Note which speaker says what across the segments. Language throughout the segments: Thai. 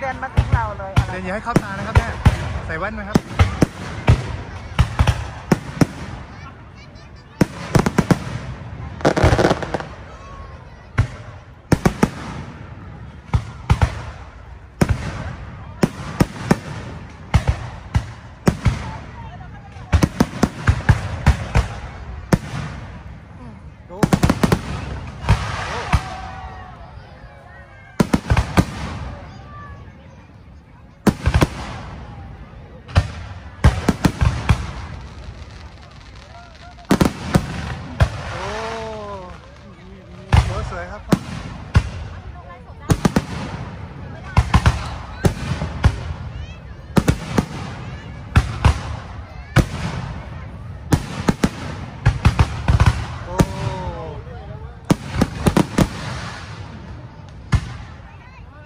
Speaker 1: เดินมาถึงเราเลยอะไร
Speaker 2: เดี๋ยวอย่าให้เข้าตานะครับแม่ใส่แว่นไหมครับ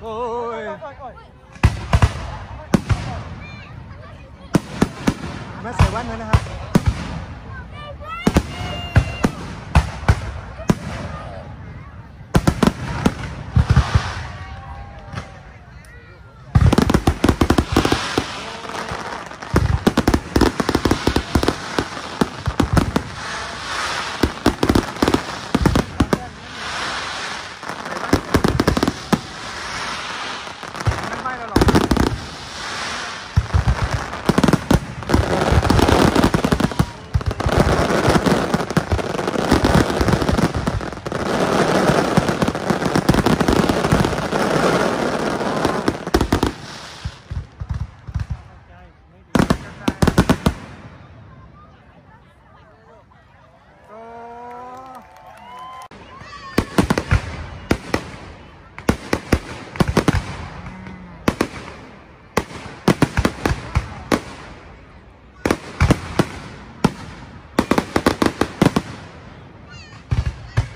Speaker 2: โอ้ยแม่ใส่แว่นไว้นะครับ ไม่ไหม้แล้วหรอก โอ้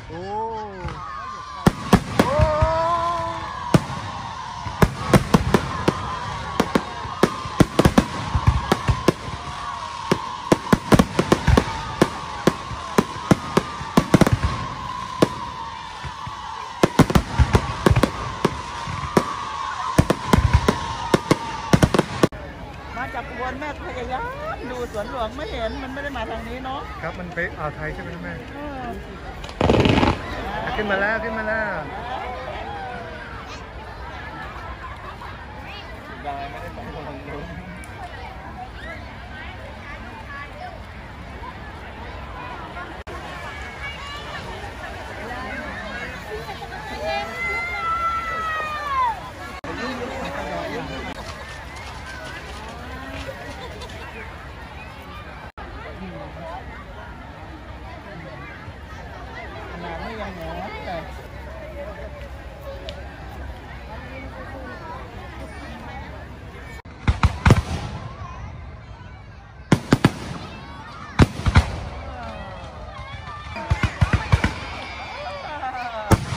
Speaker 2: โอ้โอ้
Speaker 1: มาจากอุบลแม่พยายามดูส วนหลวงไม่เห็นมันไม่ได้มาทางนี้เนาะ
Speaker 2: ครับมันไปอ่าวไทยใช่ไหมครับแม่
Speaker 1: เออ
Speaker 2: ขึ้นมาแล้วขึ้นมาแล้ว
Speaker 1: ขนาดไม่ยังหนแต่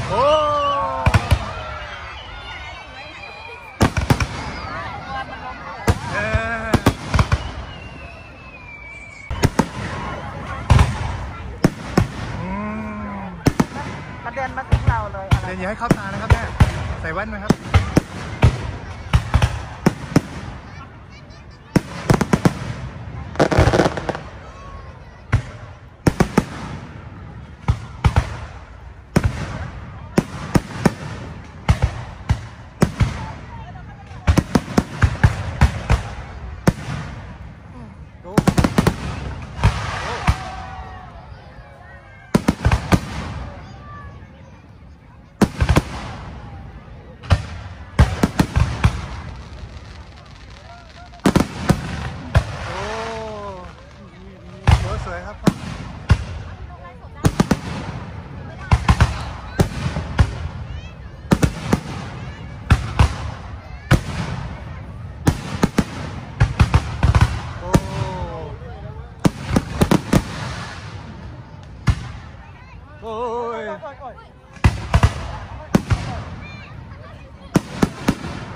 Speaker 2: โอ้เอออืม
Speaker 1: กระ เดินมาถึงเราเลยอะไร
Speaker 2: เดี๋ยวอย่าให้เข้าตานะครับแม่ใส่แว่นไหมครับ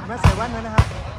Speaker 2: แม่ใส่แว่นไว้นะครับ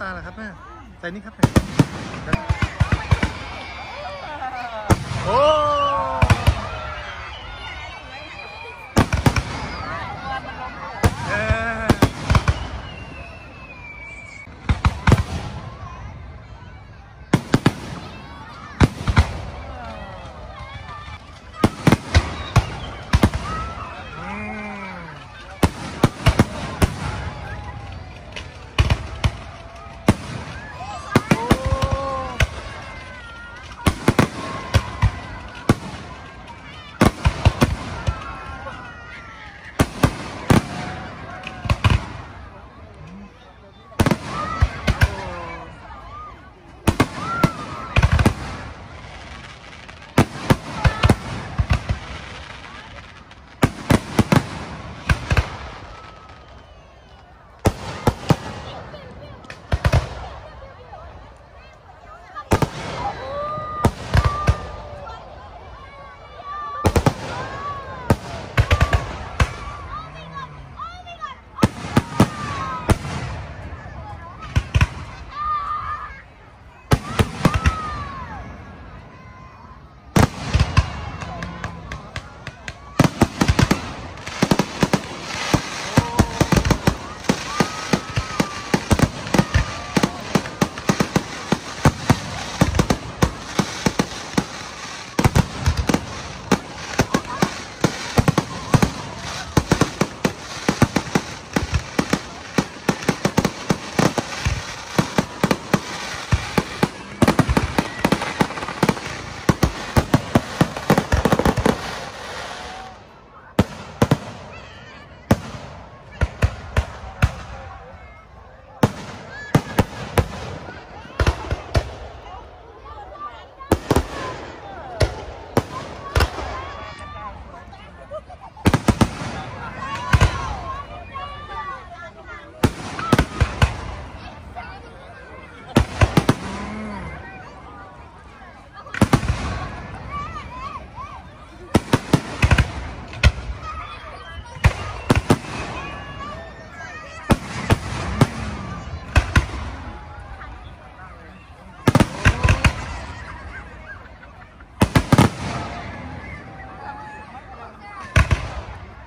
Speaker 2: ตาเหรอครับแม่ใส่นี่ครับแม่โอ้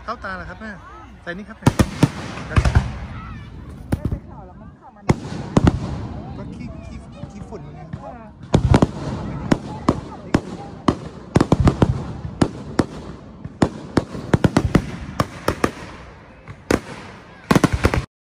Speaker 2: เต้าตาเหรอครับแม่ใส่นี่ครับแม่